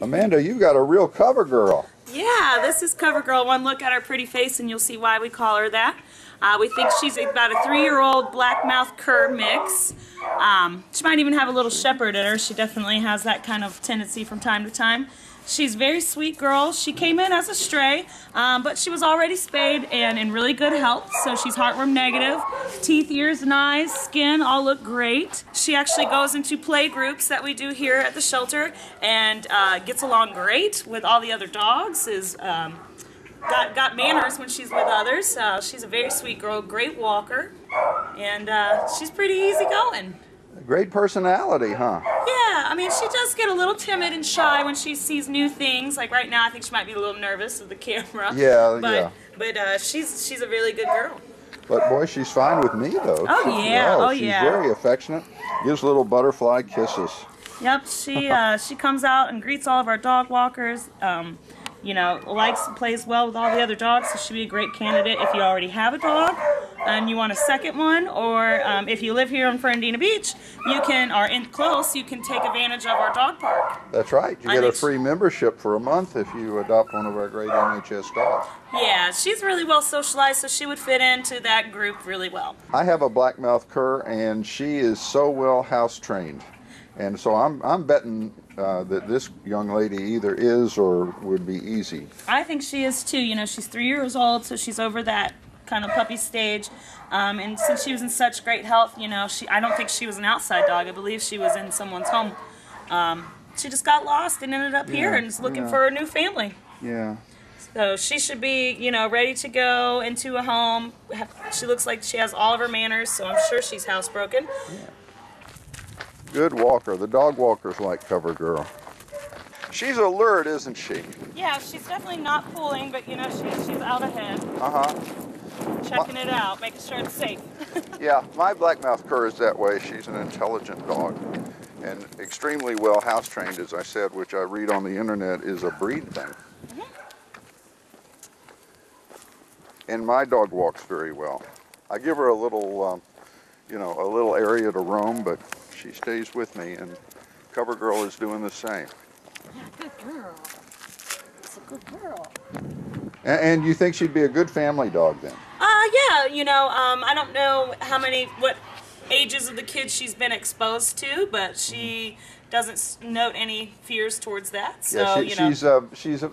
Amanda, you got a real cover girl. Yeah, this is cover girl. One look at her pretty face and you'll see why we call her that. Uh, we think she's about a three-year-old black-mouth cur mix. Um, she might even have a little shepherd in her. She definitely has that kind of tendency from time to time. She's a very sweet girl. She came in as a stray, um, but she was already spayed and in really good health, so she's heartworm negative. Teeth, ears, and eyes, skin all look great. She actually goes into play groups that we do here at the shelter and uh, gets along great with all the other dogs. Is um, got got manners when she's with others. Uh, she's a very sweet girl, great walker, and uh, she's pretty easygoing. Great personality, huh? Yeah, I mean, she does get a little timid and shy when she sees new things. Like right now, I think she might be a little nervous of the camera. Yeah, but, yeah. But uh, she's she's a really good girl. But boy, she's fine with me though. Oh, She- yeah, oh, she's yeah. very affectionate. Gives little butterfly kisses. Yep, she uh, she comes out and greets all of our dog walkers. Um, you know, likes and plays well with all the other dogs, so she'd be a great candidate if you already have a dog and you want a second one, or um, if you live here in Fernandina Beach, you can, or in close, you can take advantage of our dog park. That's right. You get a free membership for a month if you adopt one of our great NHS dogs. Yeah, she's really well socialized, so she would fit into that group really well. I have a blackmouth cur, and she is so well house trained, and so I'm I'm betting uh, that this young lady either is or would be easy. I think she is too. You know, she's three years old, so she's over that kind of puppy stage. Um, and since she was in such great health, you know, she I don't think she was an outside dog. I believe she was in someone's home. Um, she just got lost and ended up here and is looking yeah. for a new family. Yeah. So she should be, you know, ready to go into a home. She looks like she has all of her manners, so I'm sure she's housebroken. Yeah. Good walker. The dog walkers like Cover Girl. She's alert, isn't she? Yeah, she's definitely not pulling, but you know, she, she's out ahead, Uh huh. Checking it out, making sure it's safe. Yeah, my blackmouth cur is that way. She's an intelligent dog and extremely well house trained, as I said, which I read on the internet is a breed thing. And my dog walks very well. I give her a little, um, you know, a little area to roam, but she stays with me, and Cover Girl is doing the same. Yeah, Good girl. It's a good girl. And, and you think she'd be a good family dog then? Uh, yeah, you know, um, I don't know how many, what ages of the kids she's been exposed to, but she doesn't note any fears towards that. So, yeah, she, you know, she's uh, she's uh,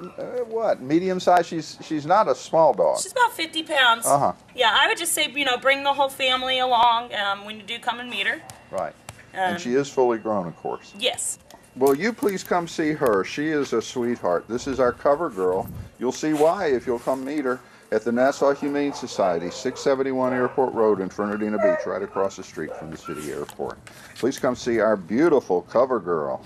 what medium size. She's she's not a small dog. she's about 50 pounds. Uh-huh. Yeah, I would just say, you know, bring the whole family along um, when you do come and meet her. Right. Um, And she is fully grown, of course. Yes. Will you please come see her? She is a sweetheart. This is our cover girl. You'll see why if you'll come meet her at the Nassau Humane Society, 671 Airport Road in Fernandina Beach, right across the street from the city airport. Please come see our beautiful cover girl.